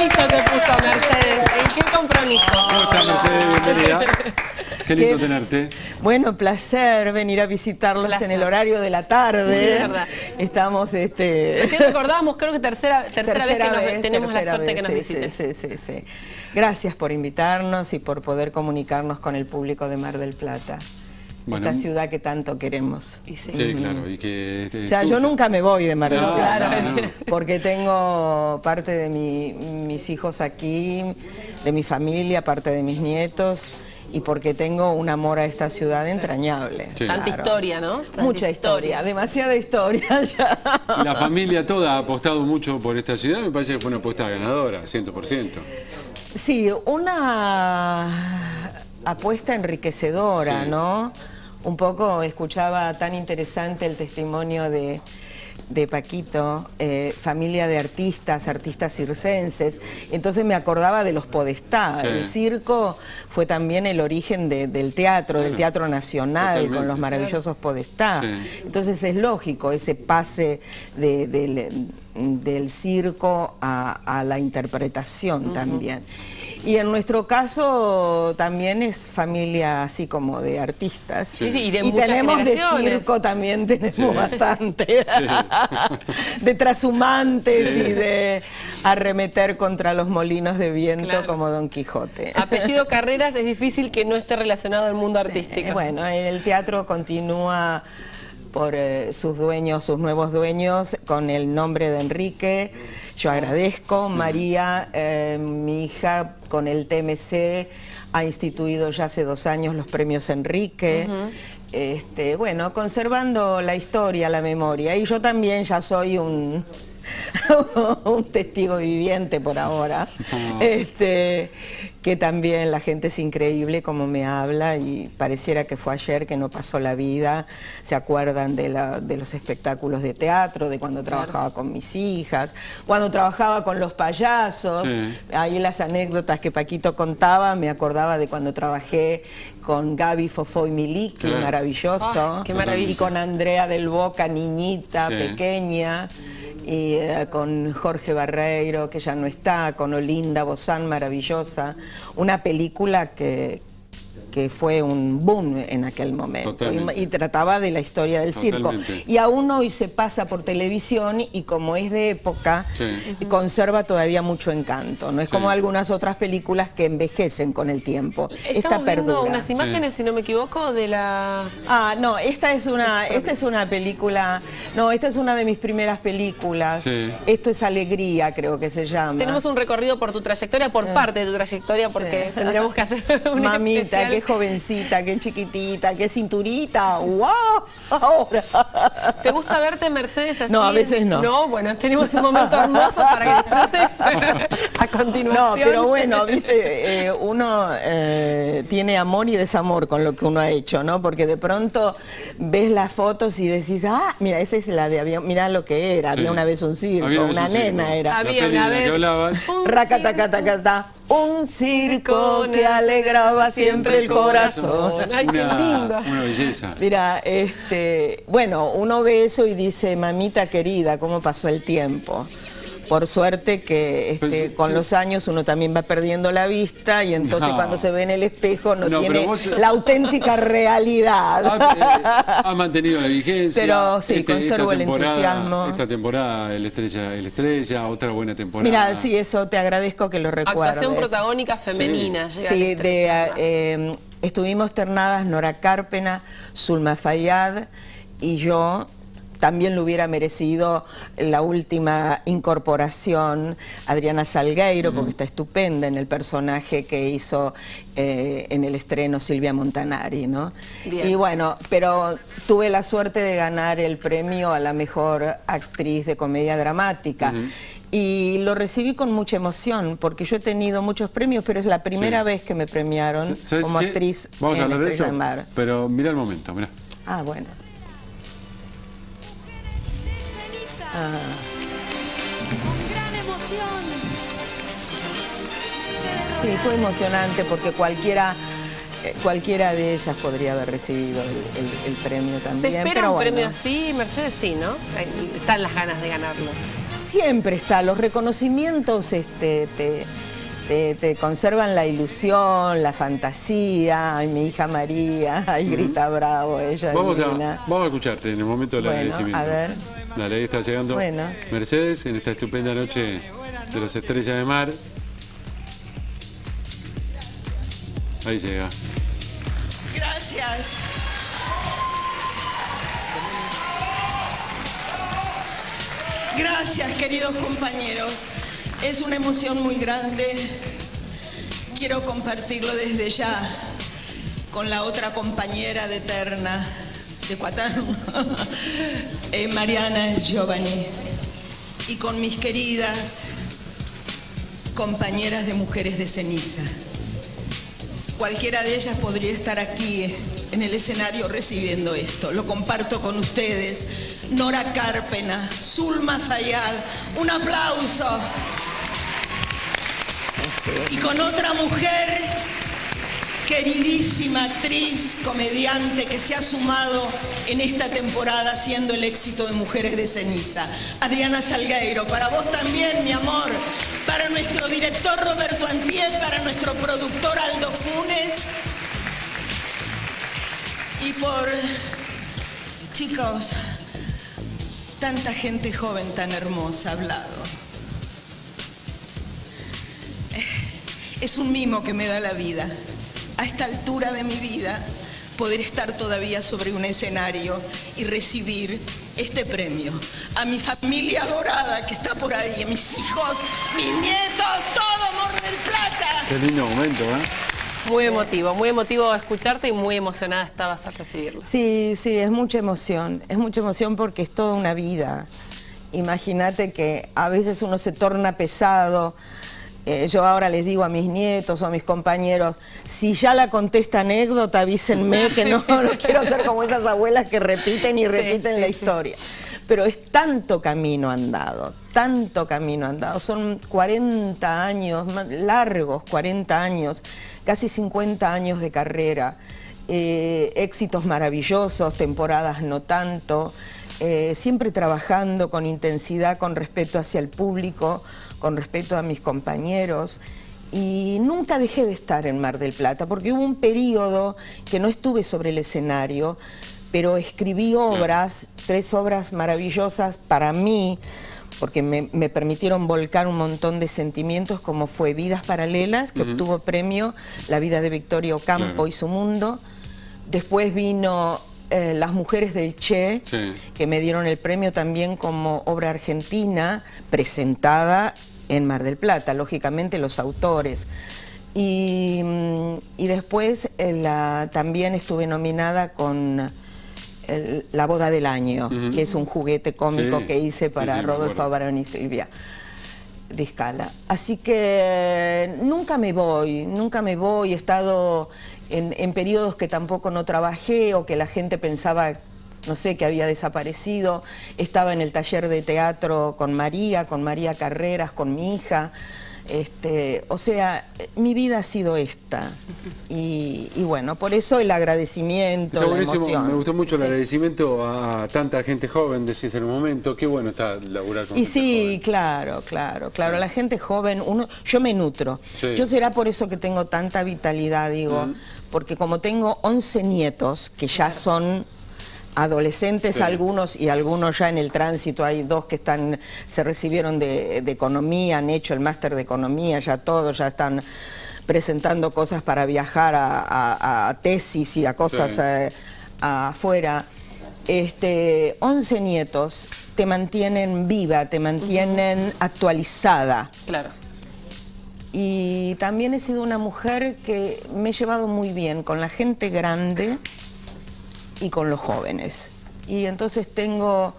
compromiso te puso Mercedes. ¿En qué compromiso? ¿Cómo estás, Mercedes? Bienvenida. Qué lindo tenerte. Bueno, placer venir a visitarlos Placer. en el horario de la tarde. Es verdad. Estamos, este... Recién recordábamos, creo que tercera, tercera, vez que nos, tenemos la suerte que vez, nos sí, visites. Sí, sí, sí, sí. Gracias por invitarnos y por poder comunicarnos con el público de Mar del Plata. Bueno. Esta ciudad que tanto queremos. Y sí. Sí, claro. Y que, este, O sea, yo nunca me voy de Mar del No, Plata, no. porque tengo parte de mi- mis hijos aquí, de mi familia, parte de mis nietos, y porque tengo un amor a esta ciudad entrañable. Sí. Tanta historia, ¿no? Tanta Mucha historia, demasiada historia ya. La familia toda ha apostado mucho por esta ciudad. Me parece que fue una apuesta ganadora, 100%. Sí, una apuesta enriquecedora, Sí. ¿no? Un poco escuchaba tan interesante el testimonio de, de Paquito, eh, familia de artistas, artistas circenses. Entonces me acordaba de los Podestá. Sí. El circo fue también el origen de- del teatro, del teatro nacional, con los maravillosos Podestá. Sí. Entonces es lógico ese pase de- del, del circo a, a la interpretación también. Y en nuestro caso también es familia así como de artistas. Sí, sí, y de muchas tenemos de circo también tenemos Sí. bastante. de trashumantes Sí. y de arremeter contra los molinos de viento Claro. como Don Quijote. Apellido Carreras es difícil que no esté relacionado al mundo artístico. bueno, el teatro continúa por eh, sus dueños, sus nuevos dueños, con el nombre de Enrique. Yo agradezco. María, eh, mi hija, con el TMC, ha instituido ya hace dos años los premios Enrique. Este, bueno, conservando la historia, la memoria. Y yo también ya soy un, un testigo viviente por ahora. Ah. Este, que también la gente es increíble como me habla y pareciera que fue ayer que no pasó la vida. Se acuerdan de, la- de los espectáculos de teatro, de cuando trabajaba con mis hijas, cuando trabajaba con los payasos. Sí. Ahí las anécdotas que Paquito contaba, me acordaba de cuando trabajé con Gaby Fofó y Miliki, Claro. maravilloso. Ah, qué maravilla. Y con Andrea del Boca, niñita, Sí. pequeña. Y eh, con Jorge Barreiro, que ya no está, con Olinda Bozán, maravillosa. Una película que, que fue un boom en aquel momento. Y, y trataba de la historia del circo. Y aún hoy se pasa por televisión y como es de época, Sí. conserva todavía mucho encanto. No es Sí. como algunas otras películas que envejecen con el tiempo. Esta Estamos viendo perdura. unas imágenes, si no me equivoco, de la... Ah, no, esta es una, esta es una película, no, esta es una de mis primeras películas. Sí. Esto es Alegría, creo que se llama. Tenemos un recorrido por tu trayectoria, por parte de tu trayectoria, porque Sí. tendríamos que hacer Mamita, especial. Qué jovencita, qué chiquitita, qué cinturita, wow, ahora. ¿Te gusta verte, Mercedes, así? No, a veces no. No, bueno, tenemos un momento hermoso para que disfrutes a continuación. No, pero bueno, viste, eh, uno eh, tiene amor y desamor con lo que uno ha hecho, ¿no? Porque de pronto ves las fotos y decís, ah, mira, esa es la de avión, mira lo que era, había una vez un circo, una una vez un circo. nena era. Había una la que vez hablabas. un Racatacatacata, un circo que alegraba siempre el corazón. Ay, qué lindo. una belleza. Mira, este, bueno, uno ve eso y dice, mamita querida, ¿cómo pasó el tiempo? Por suerte que este, Pues, con sí. los años uno también va perdiendo la vista y entonces No. cuando se ve en el espejo no, tiene vos- la auténtica realidad. Ha, eh, ha mantenido la vigencia. Pero sí, Este- conservo el entusiasmo. Esta temporada, el estrella, el estrella, otra buena temporada. Mira, sí, eso te agradezco que lo recuerdes. Actuación protagónica femenina. llega Sí, la de, eh, estuvimos ternadas Nora Cárpena, Zulma Fayad y yo. También lo hubiera merecido la última incorporación, Adriana Salgueiro, porque está estupenda en el personaje que hizo eh, en el estreno Silvia Montanari, ¿no? Bien. Y bueno, pero tuve la suerte de ganar el premio a la mejor actriz de comedia dramática. Y lo recibí con mucha emoción, porque yo he tenido muchos premios, pero es la primera Sí. vez que me premiaron ¿Sabes como qué? actriz Vamos a en hablar de eso. de Mar. Pero mira el momento, mira. Ah, bueno. Gran emoción. Se sí, fue emocionante porque cualquiera, eh, cualquiera de ellas podría haber recibido el, el- el premio ¿Se también. espera pero un bueno. premio así, Mercedes? Sí, ¿no? Ahí Están las ganas de ganarlo. Siempre está, los reconocimientos este, te, te- te conservan la ilusión, la fantasía. Ay, mi hija María, ay, grita bravo, ella Vamos a, divina. vamos a escucharte en el momento del Bueno, agradecimiento. a ver. Dale, ahí está llegando Bueno. Mercedes en esta estupenda noche de los Estrellas de Mar. Ahí llega. Gracias. Gracias, queridos compañeros. Es una emoción muy grande. Quiero compartirlo desde ya con la otra compañera de Eterna, de Cuatano, eh, Mariana Giovanni, y con mis queridas compañeras de Mujeres de Ceniza. Cualquiera de ellas podría estar aquí en el escenario recibiendo esto. Lo comparto con ustedes. Nora Carpena, Zulma Fayad, un aplauso. Y con otra mujer, queridísima actriz, comediante que se ha sumado en esta temporada siendo el éxito de Mujeres de Ceniza. Adriana Salgueiro, para vos también, mi amor. Para nuestro director Roberto Antier, para nuestro productor Aldo Funes. Y por, chicos, tanta gente joven tan hermosa ha hablado. Es un mimo que me da la vida. A esta altura de mi vida, poder estar todavía sobre un escenario y recibir este premio. A mi familia adorada que está por ahí, a mis hijos, mis nietos, todo Morro del Plata. Qué lindo momento, ¿eh? Muy emotivo, muy emotivo escucharte y muy emocionada estabas al recibirlo. Sí, sí, es mucha emoción. Es mucha emoción porque es toda una vida. Imagínate que a veces uno se torna pesado. Eh, yo ahora les digo a mis nietos o a mis compañeros, si ya la contesta anécdota, avísenme que no, no quiero ser como esas abuelas que repiten y repiten sí, la sí. historia. Pero es tanto camino andado, tanto camino andado. Son 40 años, largos 40 años, casi 50 años de carrera. eh, éxitos maravillosos, temporadas no tanto, eh, siempre trabajando con intensidad, con respeto hacia el público, con respeto a mis compañeros. Y nunca dejé de estar en Mar del Plata, porque hubo un periodo que no estuve sobre el escenario, pero escribí obras, tres obras maravillosas para mí, porque me, me permitieron volcar un montón de sentimientos, como fue Vidas Paralelas, que obtuvo premio, La vida de Victoria Ocampo y su mundo. Después vino eh, Las mujeres del Che, Sí. que me dieron el premio también como obra argentina, presentada en Mar del Plata, lógicamente los autores. Y, mm, y después eh, la- también estuve nominada con el- La boda del año, que es un juguete cómico Sí, que hice para sí, Rodolfo. Barón y Silvia de escala. Así que nunca me voy, nunca me voy. He estado en, en periodos que tampoco no trabajé o que la gente pensaba, no sé, que había desaparecido. Estaba en el taller de teatro con María, con María Carreras, con mi hija. Este, o sea, mi vida ha sido esta. Y, y bueno, por eso el agradecimiento, la emoción. me gustó mucho el agradecimiento a tanta gente joven, decís en un momento, qué bueno está laburar con Y gente sí, joven. claro, claro, claro. La gente joven, uno, yo me nutro. Sí. Yo será por eso que tengo tanta vitalidad, digo, porque como tengo 11 nietos que ya son adolescentes Sí. algunos y algunos ya en el tránsito, hay dos que están, se recibieron de, de economía, han hecho el máster de economía, ya todos ya están presentando cosas para viajar a, a- a tesis y a cosas Sí. eh, afuera. Este, 11 nietos te mantienen viva, te mantienen actualizada. Claro. Y también he sido una mujer que me he llevado muy bien con la gente grande y con los jóvenes. Y entonces tengo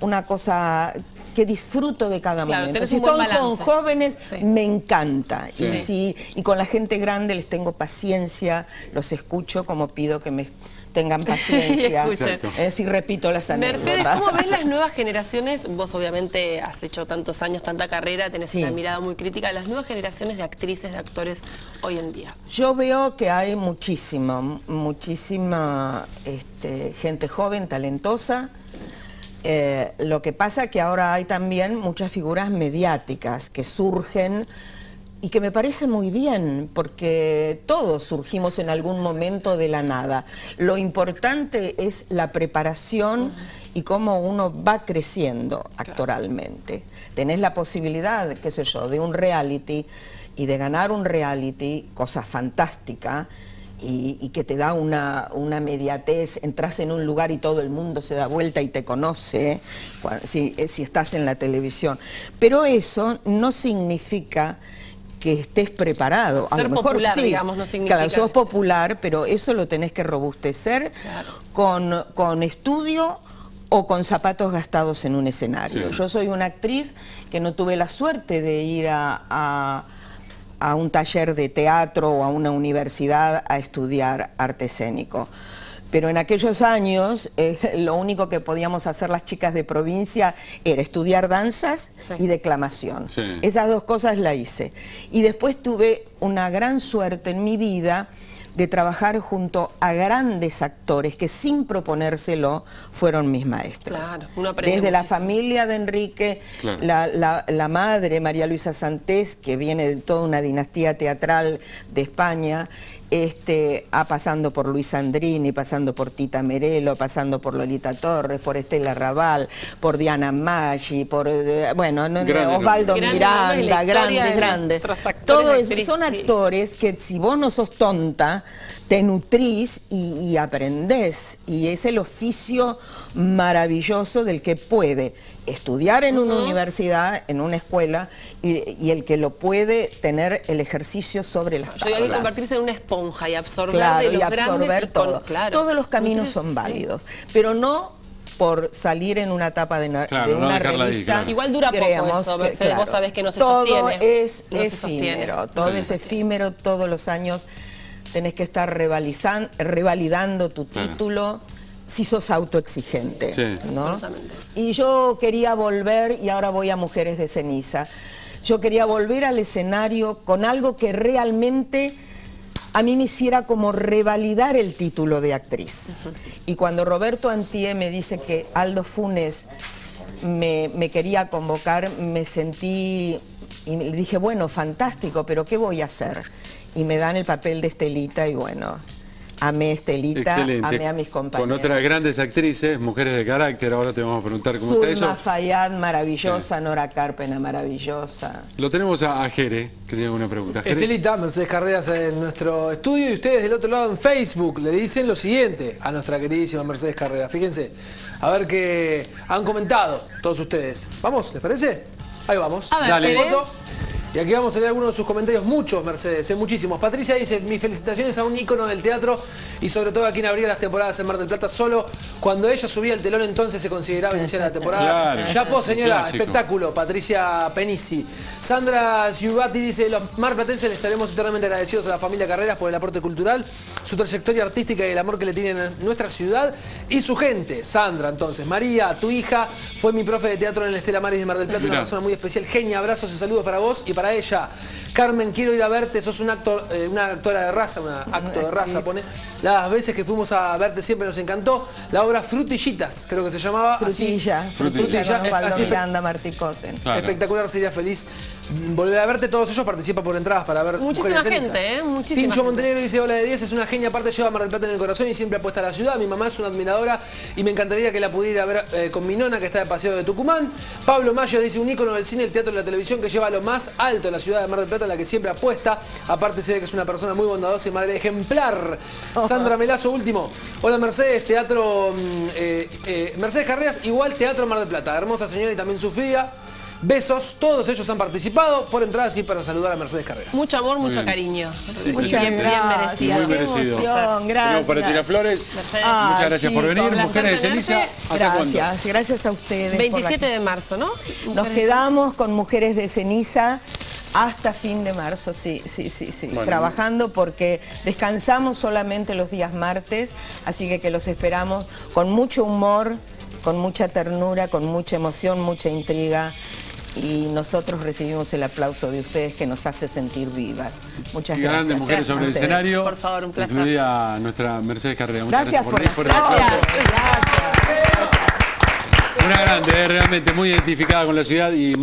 una cosa que disfruto de cada Claro, momento. Si estoy con jóvenes, Sí. me encanta. Sí. Y, si, y con la gente grande les tengo paciencia, los escucho como pido que me tengan paciencia. Es decir, repito las Mercedes, anécdotas. ¿cómo ves las nuevas generaciones? Vos obviamente has hecho tantos años, tanta carrera, tenés Sí. una mirada muy crítica. Las nuevas generaciones de actrices, de actores hoy en día. Yo veo que hay muchísimo, muchísima este, gente joven, talentosa, Eh, lo que pasa que ahora hay también muchas figuras mediáticas que surgen y que me parece muy bien, porque todos surgimos en algún momento de la nada. Lo importante es la preparación y cómo uno va creciendo actoralmente. Tenés la posibilidad, qué sé yo, de un reality y de ganar un reality, cosa fantástica, y, que te da una, una, mediatez, entras en un lugar y todo el mundo se da vuelta y te conoce, si, eh, si estás en la televisión. Pero eso no significa que estés preparado. Ser a lo mejor popular, sí, digamos, no significa... Claro, sos popular, pero eso lo tenés que robustecer con, con estudio o con zapatos gastados en un escenario. Yo soy una actriz que no tuve la suerte de ir a, a un taller de teatro o a una universidad a estudiar arte escénico. Pero en aquellos años eh, lo único que podíamos hacer las chicas de provincia era estudiar danzas y declamación. Esas dos cosas la hice. Y después tuve una gran suerte en mi vida de trabajar junto a grandes actores que sin proponérselo fueron mis maestros. Desde la familia de Enrique, la, la, madre María Luisa Santés, que viene de toda una dinastía teatral de España, este, a pasando por Luis Andrini, pasando por Tita Merelo, pasando por Lolita Torres, por Estela Raval, por Diana Maggi, por eh, bueno, Osvaldo Miranda, grandes, grandes. Todos son actores que si vos no sos tonta, te nutrís y, aprendés. Y es el oficio maravilloso del que puede estudiar en una universidad, en una escuela, y, el que lo puede tener el ejercicio sobre las tablas. Hay que convertirse en una esponja y absorber claro, y absorber todo. Todos los caminos son válidos, pero no por salir en una etapa de, una, revista. Igual dura poco eso, vos sabés que no se todo Es efímero, todo es efímero, todos los años tenés que estar revalidando tu título si sos autoexigente. ¿no? Y yo quería volver, y ahora voy a Mujeres de Ceniza, yo quería volver al escenario con algo que realmente a mí me hiciera como revalidar el título de actriz. Y cuando Roberto Antié me dice que Aldo Funes me, me quería convocar, me sentí y le dije, bueno, fantástico, pero ¿qué voy a hacer? y me dan el papel de Estelita y bueno, amé Estelita, amé a mis compañeros. Con otras grandes actrices, mujeres de carácter, ahora te vamos a preguntar cómo está eso. Fayad, maravillosa, Nora Carpena, maravillosa. Lo tenemos a, Jere, que tiene una pregunta. Estelita, Mercedes Carreras en nuestro estudio y ustedes del otro lado en Facebook le dicen lo siguiente a nuestra queridísima Mercedes Carreras. Fíjense, a ver qué han comentado todos ustedes. ¿Vamos? ¿Les parece? Ahí vamos. A ver, Dale. Y aquí vamos a leer algunos de sus comentarios, muchos Mercedes, ¿eh? muchísimos. Patricia dice, mis felicitaciones a un ícono del teatro y sobre todo a quien abría las temporadas en Mar del Plata. Solo cuando ella subía el telón entonces se consideraba iniciar la temporada. Claro. Chapo, señora, espectáculo. Patricia Penici. Sandra Ciubati dice, los marplatenses le estaremos eternamente agradecidos a la familia Carreras por el aporte cultural, su trayectoria artística y el amor que le tienen a nuestra ciudad y su gente. Sandra, entonces. María, tu hija, fue mi profe de teatro en el Estela Maris de Mar del Plata, una persona muy especial. Genia, abrazos y saludos para vos y para para ella. Carmen, quiero ir a verte, sos un actor, eh, una actora de raza, una acto de raza, pone. Las veces que fuimos a verte siempre nos encantó. La obra Frutillitas, creo que se llamaba. Frutilla. Frutilla. Frutilla. Miranda Marticosen. Espectacular, sería feliz volver a verte. Todos ellos participan por entradas para ver Muchísima gente, ¿eh? Muchísima Tincho Montenegro dice, hola de 10, es una genia, aparte lleva Mar del Plata en el corazón y siempre apuesta a la ciudad. Mi mamá es una admiradora y me encantaría que la pudiera ver eh, con mi nona que está de paseo de Tucumán. Pablo Mayo dice, un ícono del cine, el teatro y la televisión que lleva lo más alto de la ciudad de Mar del Plata, en la que siempre apuesta. Aparte se ve que es una persona muy bondadosa y madre ejemplar. Sandra Melazo, último. Hola Mercedes, teatro... Mm, eh, eh, Mercedes Carreras, igual teatro Mar del Plata. Hermosa señora y también sufrida. Besos, todos ellos han participado por entrar así para saludar a Mercedes Carreras. Mucho amor, mucho cariño. Muchas bien, gracias. Bien merecido. Muy merecido. gracias. para muchas gracias por venir. Mujeres de Ceniza. Gracias, gracias a ustedes. 27 de marzo, ¿no? Nos quedamos con Mujeres de Ceniza. Hasta fin de marzo, sí, sí, sí, sí. Trabajando porque descansamos solamente los días martes, así que que los esperamos con mucho humor, con mucha ternura, con mucha emoción, mucha intriga y nosotros recibimos el aplauso de ustedes que nos hace sentir vivas. Muchas gracias. Grandes mujeres sobre el escenario. Por favor, un placer. Incluida nuestra Mercedes Carrera. Muchas gracias, por, por, gracias. gracias. Una grande, eh, realmente muy identificada con la ciudad y